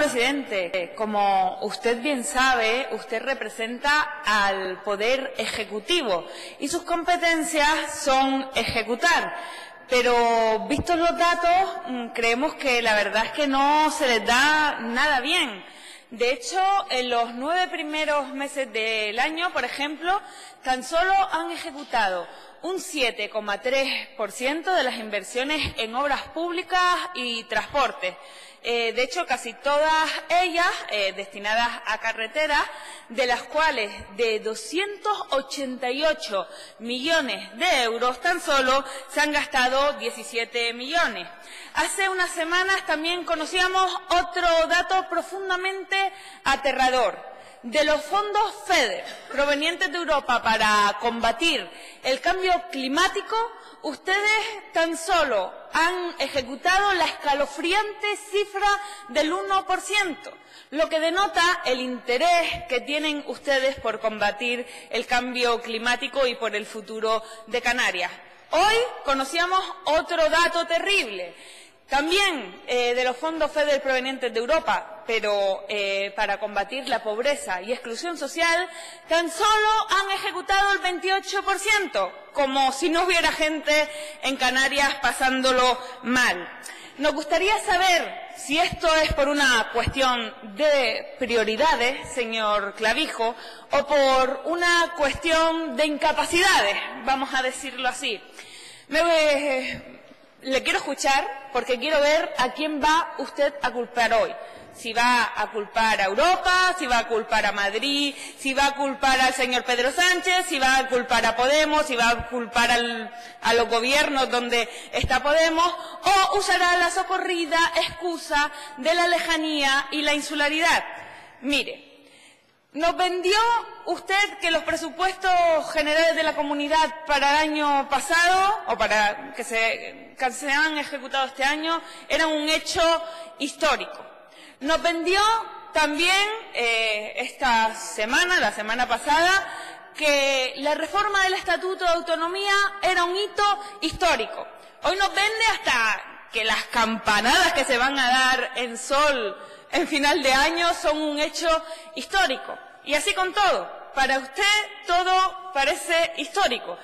presidente. Como usted bien sabe, usted representa al Poder Ejecutivo y sus competencias son ejecutar. Pero vistos los datos, mm, creemos que la verdad es que no se les da nada bien. De hecho, en los nueve primeros meses del año, por ejemplo, tan solo han ejecutado un 7,3% de las inversiones en obras públicas y transporte. Eh, de hecho, casi todas ellas eh, destinadas a carreteras, de las cuales de 288 millones de euros tan solo se han gastado 17 millones. Hace unas semanas también conocíamos otro dato profundamente aterrador de los fondos FEDER provenientes de Europa para combatir el cambio climático, ustedes tan solo han ejecutado la escalofriante cifra del 1%, lo que denota el interés que tienen ustedes por combatir el cambio climático y por el futuro de Canarias. Hoy conocíamos otro dato terrible también eh, de los fondos FEDER provenientes de Europa, pero eh, para combatir la pobreza y exclusión social, tan solo han ejecutado el 28%, como si no hubiera gente en Canarias pasándolo mal. Nos gustaría saber si esto es por una cuestión de prioridades, señor Clavijo, o por una cuestión de incapacidades, vamos a decirlo así. Me, le quiero escuchar porque quiero ver a quién va usted a culpar hoy. Si va a culpar a Europa, si va a culpar a Madrid, si va a culpar al señor Pedro Sánchez, si va a culpar a Podemos, si va a culpar a los gobiernos donde está Podemos, o usará la socorrida excusa de la lejanía y la insularidad. Mire, nos vendió usted que los presupuestos generales de la comunidad para el año pasado, o para que se, han ejecutado este año, eran un hecho histórico. Nos vendió también eh, esta semana, la semana pasada, que la reforma del Estatuto de Autonomía era un hito histórico. Hoy nos vende hasta que las campanadas que se van a dar en sol en final de año son un hecho histórico. Y así con todo. Para usted todo parece histórico,